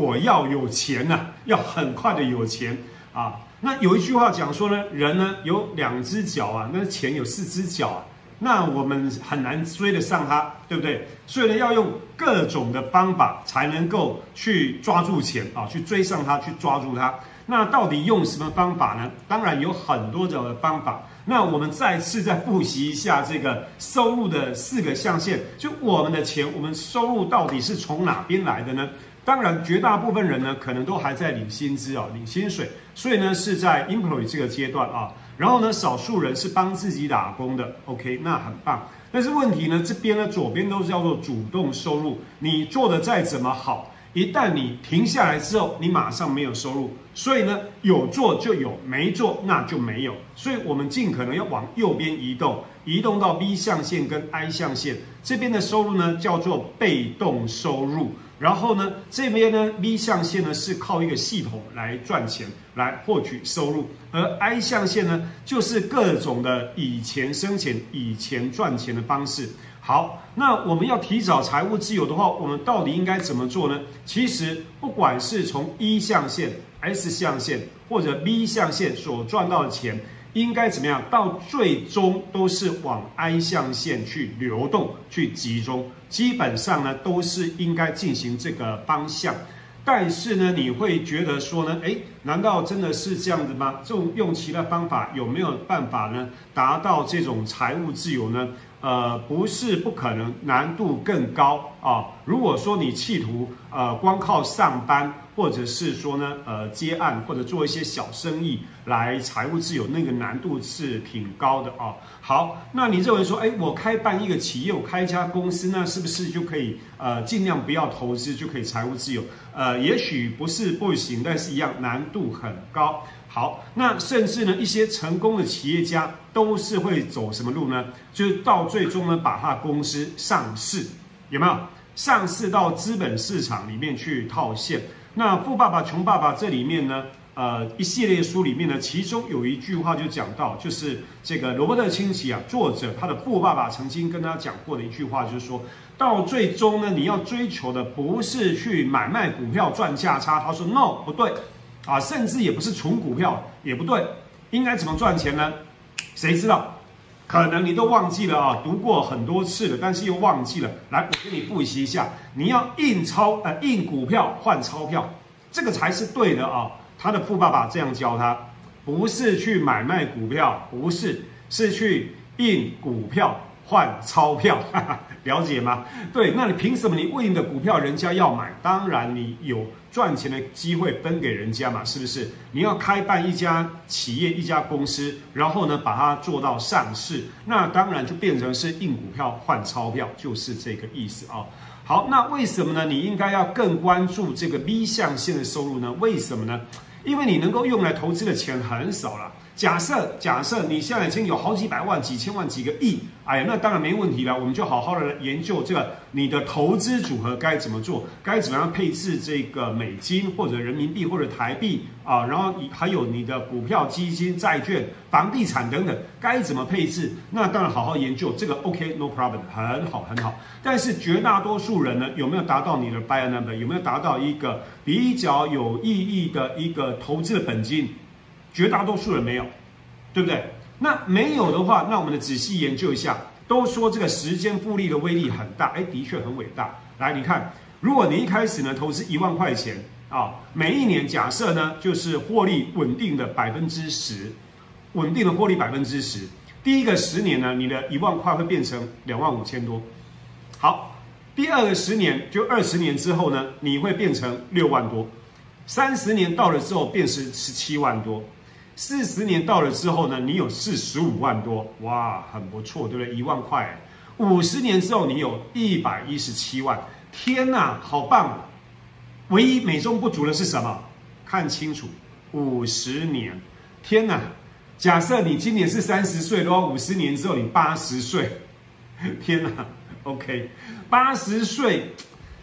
我要有钱呐、要很快的有钱啊。那有一句话讲说呢，人呢有两只脚啊，那钱有四只脚啊，那我们很难追得上它，对不对？所以呢，要用各种的方法才能够去抓住钱啊，去追上它，去抓住它。那到底用什么方法呢？当然有很多种的方法。那我们再次再复习一下这个收入的四个象限，就我们的钱，我们收入到底是从哪边来的呢？当然，绝大部分人呢，可能都还在领薪资啊，领薪水，所以呢是在 employee 这个阶段啊。然后呢，少数人是帮自己打工的，OK，那很棒。但是问题呢，这边呢左边都是叫做主动收入，你做的再怎么好。一旦你停下来之后，你马上没有收入，所以呢，有做就有，没做那就没有。所以我们尽可能要往右边移动，移动到 V 象限跟 I 象限这边的收入呢，叫做被动收入。然后呢，这边呢 V 象限呢是靠一个系统来赚钱，来获取收入，而 I 象限呢就是各种的以前生钱、以前赚钱的方式。好，那我们要提早财务自由的话，我们到底应该怎么做呢？其实，不管是从一象限、S 象限或者 B 象限所赚到的钱，应该怎么样？到最终都是往 I 象限去流动、去集中。基本上呢，都是应该进行这个方向。但是呢，你会觉得说呢，诶，难道真的是这样子吗？这种用其他方法有没有办法呢，达到这种财务自由呢？呃，不是不可能，难度更高啊！如果说你企图呃光靠上班，或者是说呢呃接案或者做一些小生意来财务自由，那个难度是挺高的啊。好，那你认为说，哎，我开办一个企业，我开一家公司，那是不是就可以呃尽量不要投资就可以财务自由？呃，也许不是不行，但是一样难度很高。好，那甚至呢，一些成功的企业家都是会走什么路呢？就是到最终呢，把他公司上市，有没有？上市到资本市场里面去套现。那《富爸爸穷爸爸》这里面呢，呃，一系列书里面呢，其中有一句话就讲到，就是这个罗伯特清崎啊，作者他的富爸爸曾经跟他讲过的一句话，就是说到最终呢，你要追求的不是去买卖股票赚价差。他说 No，不对。啊，甚至也不是纯股票，也不对，应该怎么赚钱呢？谁知道？可能你都忘记了啊，读过很多次了，但是又忘记了。来，我给你复习一下，你要印钞呃印股票换钞票，这个才是对的啊。他的富爸爸这样教他，不是去买卖股票，不是，是去印股票换钞票，了解吗？对，那你凭什么你印的股票人家要买？当然你有。赚钱的机会分给人家嘛，是不是？你要开办一家企业、一家公司，然后呢，把它做到上市，那当然就变成是印股票换钞票，就是这个意思啊。好，那为什么呢？你应该要更关注这个 B 象限的收入呢？为什么呢？因为你能够用来投资的钱很少了。假设假设你现在已经有好几百万、几千万、几个亿，哎呀，那当然没问题了。我们就好好的研究这个你的投资组合该怎么做，该怎么样配置这个美金或者人民币或者台币啊，然后还有你的股票、基金、债券、房地产等等，该怎么配置？那当然好好研究这个，OK，no problem，很好很好。但是绝大多数人呢，有没有达到你的 buy number？有没有达到一个比较有意义的一个投资的本金？绝大多数人没有，对不对？那没有的话，那我们的仔细研究一下。都说这个时间复利的威力很大，哎，的确很伟大。来，你看，如果你一开始呢投资一万块钱啊，每一年假设呢就是获利稳定的百分之十，稳定的获利百分之十。第一个十年呢，你的一万块会变成两万五千多。好，第二个十年就二十年之后呢，你会变成六万多。三十年到了之后，变成十七万多。四十年到了之后呢，你有四十五万多，哇，很不错，对不对？一万块。五十年之后，你有一百一十七万，天哪，好棒！唯一美中不足的是什么？看清楚，五十年，天哪！假设你今年是三十岁的话，五十年之后你八十岁，天哪！OK，八十岁，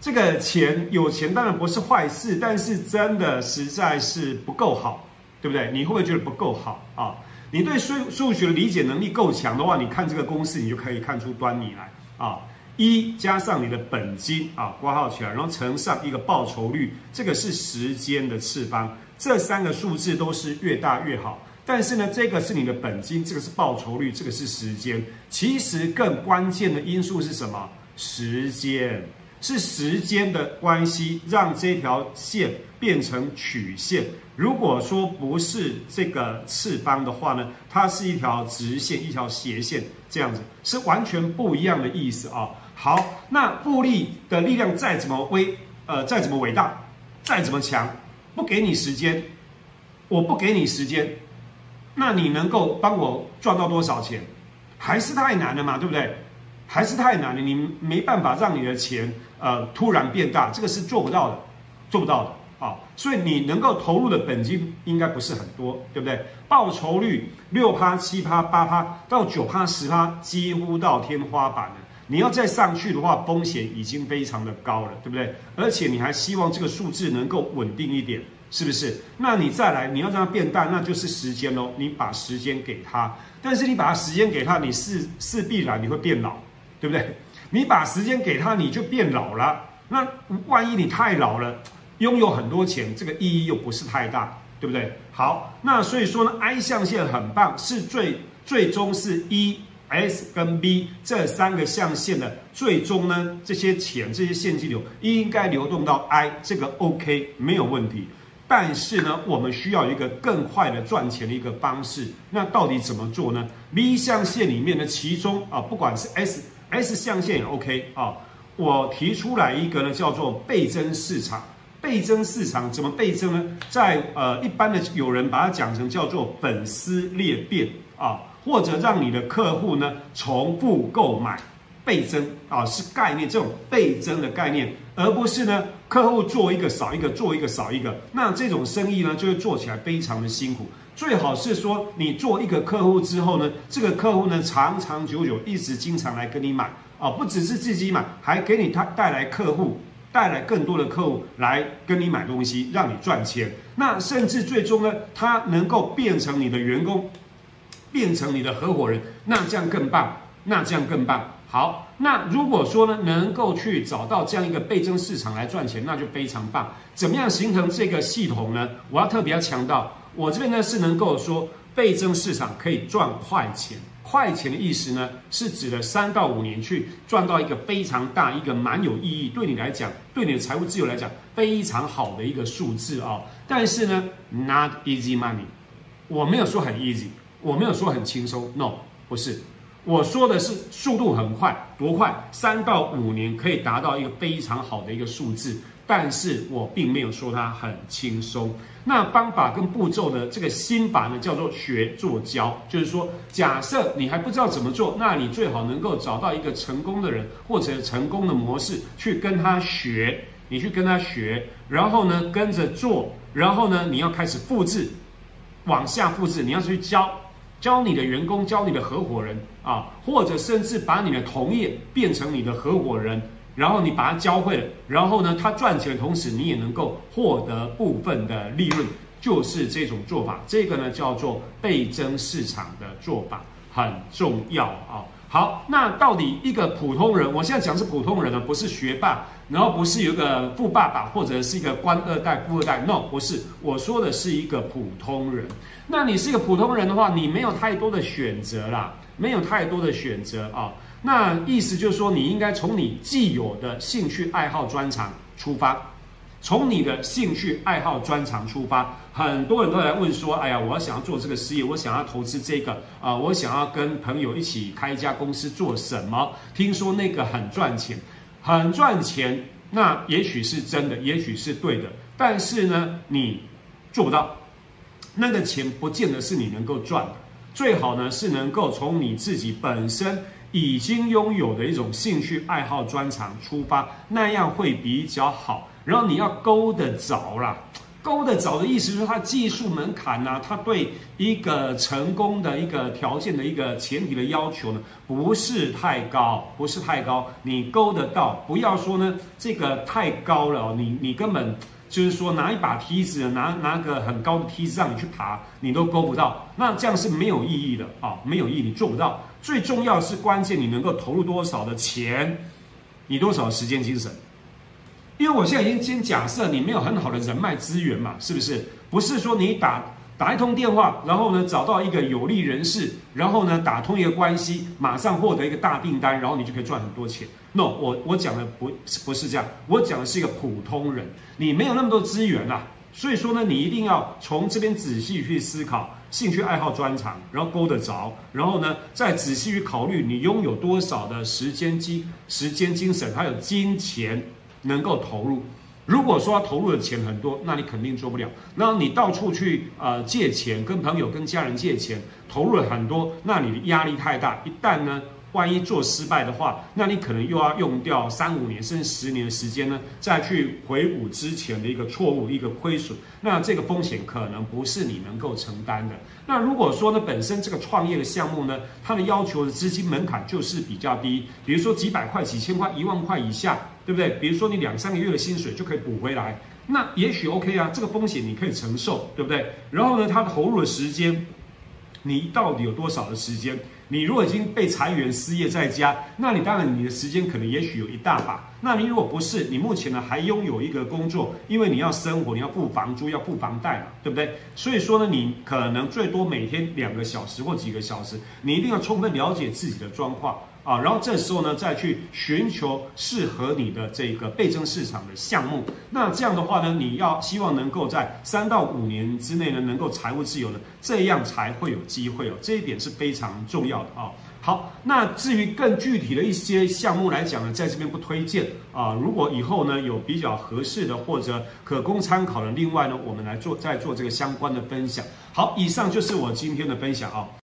这个钱有钱当然不是坏事，但是真的实在是不够好。对不对？你会不会觉得不够好啊？你对数数学的理解能力够强的话，你看这个公式，你就可以看出端倪来啊。一加上你的本金啊，挂号起来，然后乘上一个报酬率，这个是时间的次方，这三个数字都是越大越好。但是呢，这个是你的本金，这个是报酬率，这个是时间。其实更关键的因素是什么？时间是时间的关系，让这条线变成曲线。如果说不是这个次方的话呢，它是一条直线，一条斜线，这样子是完全不一样的意思啊。好，那复利的力量再怎么威，呃，再怎么伟大，再怎么强，不给你时间，我不给你时间，那你能够帮我赚到多少钱？还是太难了嘛，对不对？还是太难了，你没办法让你的钱呃突然变大，这个是做不到的，做不到的。啊，所以你能够投入的本金应该不是很多，对不对？报酬率六趴、七趴、八趴到九趴、十趴，几乎到天花板了。你要再上去的话，风险已经非常的高了，对不对？而且你还希望这个数字能够稳定一点，是不是？那你再来，你要让它变大，那就是时间喽。你把时间给他，但是你把它时间给他，你势势必然你会变老，对不对？你把时间给他，你就变老了。那万一你太老了？拥有很多钱，这个意义又不是太大，对不对？好，那所以说呢，I 象限很棒，是最最终是 E、S 跟 B 这三个象限的最终呢，这些钱这些现金流应该流动到 I，这个 OK 没有问题。但是呢，我们需要一个更快的赚钱的一个方式，那到底怎么做呢？B 象限里面的其中啊，不管是 S S 象限也 OK 啊，我提出来一个呢，叫做倍增市场。倍增市场怎么倍增呢？在呃一般的有人把它讲成叫做粉丝裂变啊，或者让你的客户呢重复购买，倍增啊是概念，这种倍增的概念，而不是呢客户做一个少一个，做一个少一个，那这种生意呢就会做起来非常的辛苦。最好是说你做一个客户之后呢，这个客户呢长长久久一直经常来跟你买啊，不只是自己买，还给你他带来客户。带来更多的客户来跟你买东西，让你赚钱。那甚至最终呢，他能够变成你的员工，变成你的合伙人，那这样更棒，那这样更棒。好，那如果说呢，能够去找到这样一个倍增市场来赚钱，那就非常棒。怎么样形成这个系统呢？我要特别要强调，我这边呢是能够说倍增市场可以赚快钱。快钱的意思呢，是指的三到五年去赚到一个非常大、一个蛮有意义，对你来讲，对你的财务自由来讲非常好的一个数字啊。但是呢，not easy money，我没有说很 easy，我没有说很轻松，no，不是，我说的是速度很快，多快？三到五年可以达到一个非常好的一个数字。但是我并没有说它很轻松。那方法跟步骤的这个心法呢，叫做学做教，就是说，假设你还不知道怎么做，那你最好能够找到一个成功的人或者成功的模式去跟他学，你去跟他学，然后呢跟着做，然后呢你要开始复制，往下复制，你要去教，教你的员工，教你的合伙人啊，或者甚至把你的同业变成你的合伙人。然后你把它教会了，然后呢，他赚钱的同时，你也能够获得部分的利润，就是这种做法。这个呢叫做倍增市场的做法，很重要啊。好，那到底一个普通人，我现在讲是普通人呢，不是学霸，然后不是有一个富爸爸或者是一个官二代、富二代，no，不是，我说的是一个普通人。那你是一个普通人的话，你没有太多的选择啦，没有太多的选择啊。那意思就是说，你应该从你既有的兴趣爱好专长出发，从你的兴趣爱好专长出发。很多人都来问说：“哎呀，我要想要做这个事业，我想要投资这个啊，我想要跟朋友一起开一家公司做什么？听说那个很赚钱，很赚钱。那也许是真的，也许是对的，但是呢，你做不到，那个钱不见得是你能够赚的。最好呢，是能够从你自己本身。”已经拥有的一种兴趣爱好专长出发，那样会比较好。然后你要勾得着啦，勾得着的意思是它技术门槛呢，它对一个成功的一个条件的一个前提的要求呢，不是太高，不是太高。你勾得到，不要说呢这个太高了，你你根本。就是说，拿一把梯子，拿拿个很高的梯子让你去爬，你都勾不到，那这样是没有意义的啊，没有意义，你做不到。最重要是关键，你能够投入多少的钱，你多少时间精神？因为我现在已经先假设你没有很好的人脉资源嘛，是不是？不是说你打打一通电话，然后呢找到一个有利人士，然后呢打通一个关系，马上获得一个大订单，然后你就可以赚很多钱。No，我我讲的不不是这样，我讲的是一个普通人，你没有那么多资源啊，所以说呢，你一定要从这边仔细去思考兴趣爱好专长，然后勾得着，然后呢再仔细去考虑你拥有多少的时间精时间精神还有金钱。能够投入，如果说投入的钱很多，那你肯定做不了。那你到处去呃借钱，跟朋友、跟家人借钱，投入了很多，那你的压力太大。一旦呢？万一做失败的话，那你可能又要用掉三五年甚至十年的时间呢，再去回补之前的一个错误、一个亏损。那这个风险可能不是你能够承担的。那如果说呢，本身这个创业的项目呢，它的要求的资金门槛就是比较低，比如说几百块、几千块、一万块以下，对不对？比如说你两三个月的薪水就可以补回来，那也许 OK 啊，这个风险你可以承受，对不对？然后呢，它投入的时间，你到底有多少的时间？你如果已经被裁员、失业在家，那你当然你的时间可能也许有一大把。那你如果不是，你目前呢还拥有一个工作，因为你要生活，你要付房租，要付房贷嘛，对不对？所以说呢，你可能最多每天两个小时或几个小时，你一定要充分了解自己的状况。啊，然后这时候呢，再去寻求适合你的这个倍增市场的项目。那这样的话呢，你要希望能够在三到五年之内呢，能够财务自由的，这样才会有机会哦。这一点是非常重要的啊。好，那至于更具体的一些项目来讲呢，在这边不推荐啊。如果以后呢有比较合适的或者可供参考的，另外呢，我们来做再做这个相关的分享。好，以上就是我今天的分享啊。